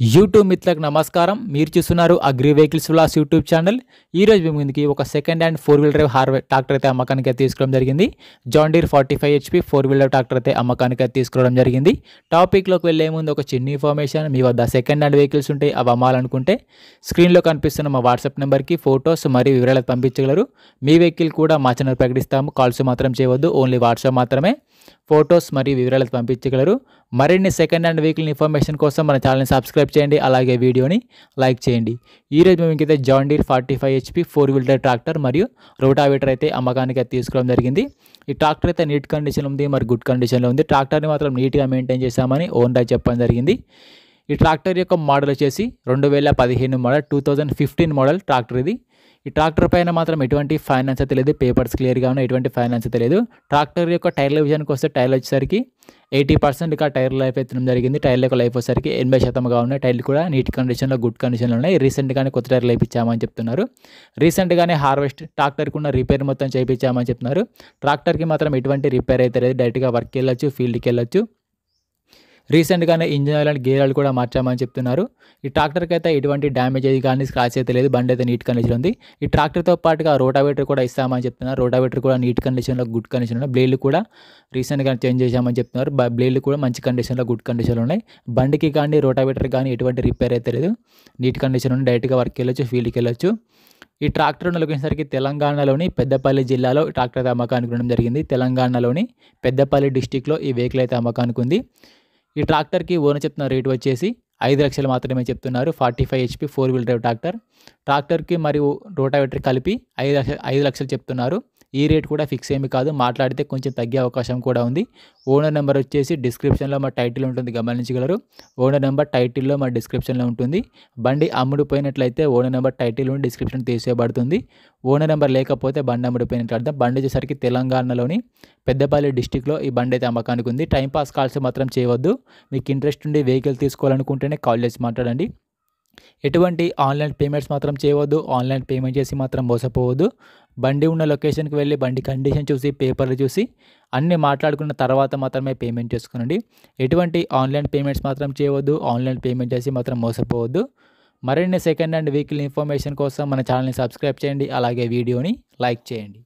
YouTube మిత్రులకు నమస్కారం. మీరు చూస్తున్నారు agri vehicles vlogs YouTube channel. ఈ రోజు మీ ముందుకి ఒక second hand four wheeler drive Harvey tractor అయితే అమ్మకానికి అయితే తీసుకోవడం జరిగింది. John Deere forty five HP four wheeler tractor అయితే అమ్మకానికి తీసుకోవడం జరిగింది. టాపిక్లోకి వెళ్ళే ముందు ఒక చిన్న ఇన్ఫర్మేషన్ మీ వద్ద సెకండ్ హ్యాండ్ వెహికల్స్ ఉంటే అవి అమ్మాలనుకుంటే స్క్రీన్లో కనిపిస్తున్న మా వాట్సాప్ నెంబర్కి ఫొటోస్ మరియు వివరాలు పంపించగలరు. మీ వెహికల్ కూడా మా ఛానల్ ప్రకటిస్తాము. కాల్స్ మాత్రం చేయవద్దు. ఓన్లీ వాట్సాప్ మాత్రమే. ఫొటోస్ మరియు వివరాలు పంపించగలరు. మరిన్ని సెకండ్ హ్యాండ్ వెహికల్ ఇన్ఫర్మేషన్ కోసం మన ఛానల్ని సబ్స్క్రైబ్ చేయండి. అలాగే వీడియోని లైక్ చేయండి. ఈ రోజు మేము ఇంకైతే John Deere forty five HP four wheeler tractor మరియు రోటావేటర్ అయితే అమ్మకానికి అయితే తీసుకోవడం జరిగింది. ఈ ట్రాక్టర్ అయితే నీట్ కండిషన్లో ఉంది మరి గుడ్ కండిషన్లో ఉంది. ట్రాక్టర్ని మాత్రం నీట్గా మెయింటైన్ చేశామని ఓన్గా చెప్పడం జరిగింది. ఈ ట్రాక్టర్ యొక్క మోడల్ వచ్చేసి రెండు వేల పదిహేను model two thousand fifteen model tractor ఇది. ఈ ట్రాక్టర్ పైన మాత్రం ఎటువంటి ఫైనాన్స్ అయితే లేదు. పేపర్స్ క్లియర్గా ఉన్నాయి. ఎటువంటి ఫైనాన్స్ అయితే లేదు. ట్రాక్టర్ యొక్క టైర్ల విషయానికి వస్తే టైర్లు వచ్చేసరికి ఎయిటీ పర్సెంట్ ఇక టైర్ లైఫ్ అయితే జరిగింది. టైర్ల యొక్క లైఫ్ వచ్చేసరికి ఎనభై శాతంగా ఉన్నాయి. టైర్లు కూడా నీట్ కండిషన్లో గుడ్ కండిషన్లో ఉన్నాయి. రీసెంట్గానే కొత్త టైర్లు వేయించామని చెప్తున్నారు. రీసెంట్గానే హార్వెస్ట్ ట్రాక్టర్కి ఉన్న రిపేర్ మొత్తం చేయించామని చెప్తున్నారు. ట్రాక్టర్కి మాత్రం ఎటువంటి రిపేర్ అయితే లేదు. డైరెక్ట్గా వర్క్కి వెళ్ళొచ్చు ఫీల్డ్కి వెళ్ళొచ్చు. రీసెంట్గానే engine oil and gear oil కూడా మార్చామని చెప్తున్నారు. ఈ ట్రాక్టర్కి అయితే ఎటువంటి డ్యామేజ్ అయితే కానీ స్క్రాచ్ అయితే లేదు బండి అయితే నీట్ కండిషన్ ఉంది. ఈ ట్రాక్టర్తో పాటుగా రోటావేటర్ కూడా ఇస్తామని చెప్తున్నారు. రోటావేటర్ కూడా నీట్ కండిషన్లో గుడ్ కండిషన్లో బ్లేడ్లు కూడా రీసెంట్గా చేంజ్ చేశామని చెప్తున్నారు. బ్లేడ్లు కూడా మంచి కండిషన్లో గుడ్ కండిషన్లో ఉన్నాయి. బండికి కానీ రోటావేటర్ కానీ ఎటువంటి రిపేర్ అయితే లేదు. నీట్ కండిషన్ ఉంది డైరెక్ట్గా వర్క్కి వెళ్ళొచ్చు ఫీల్డ్కి వెళ్ళొచ్చు. ఈ ట్రాక్టర్ ఉన్న లొకేషన్సరికి తెలంగాణలోని పెద్దపల్లి జిల్లాలో ట్రాక్టర్ అయితే అమ్మకానికి ఉండడం జరిగింది. తెలంగాణలోని పెద్దపల్లి డిస్టిక్లో ఈ వెహికల్ అయితే అమ్మకానికి ఉంది. ఈ ట్రాక్టర్కి ఓనర్ చెప్తున్న రేటు వచ్చేసి ఐదు లక్షలు మాత్రమే చెప్తున్నారు. Forty five HP four wheel drive tractor. ట్రాక్టర్కి మరియు రోటావేటర్ కలిపి ఐదు లక్షలు ఐదు లక్షలు చెప్తున్నారు. ఈ రేట్ కూడా ఫిక్స్ ఏమి కాదు. మాట్లాడితే కొంచెం తగ్గే అవకాశం కూడా ఉంది. ఓనర్ నెంబర్ వచ్చేసి డిస్క్రిప్షన్లో మా టైటిల్ ఉంటుంది. గమనించగలరు. ఓనర్ నెంబర్ టైటిల్లో మా డిస్క్రిప్షన్లో ఉంటుంది. బండి అమ్ముడుపోయినట్లయితే ఓనర్ నెంబర్ టైటిల్ నుండి డిస్క్రిప్షన్ తీసేయబడుతుంది. ఓనర్ నెంబర్ లేకపోతే బండి అమ్ముడిపోయినట్లు అర్థం. బండి వచ్చేసరికి తెలంగాణలోని పెద్దపల్లి డిస్టిక్లో ఈ బండి అయితే అమ్మకానికి ఉంది. టైంపాస్ కాల్స్ మాత్రం చేయవద్దు. మీకు ఇంట్రెస్ట్ ఉండి వెహికల్ తీసుకోవాలనుకుంటేనే కాల్ చేసి మాట్లాడండి. ఎటువంటి ఆన్లైన్ పేమెంట్స్ మాత్రం చేయవద్దు. ఆన్లైన్ పేమెంట్ చేసి మాత్రం మోసపోవద్దు. బండి ఉన్న లొకేషన్కి వెళ్ళి బండి కండిషన్ చూసి పేపర్లు చూసి అన్నీ మాట్లాడుకున్న తర్వాత మాత్రమే పేమెంట్ చేసుకునండి. ఎటువంటి ఆన్లైన్ పేమెంట్స్ మాత్రం చేయవద్దు. ఆన్లైన్ పేమెంట్ చేసి మాత్రం మోసపోవద్దు. మరిన్ని సెకండ్ హ్యాండ్ వెహికల్ ఇన్ఫర్మేషన్ కోసం మన ఛానల్ని సబ్స్క్రైబ్ చేయండి. అలాగే వీడియోని లైక్ చేయండి.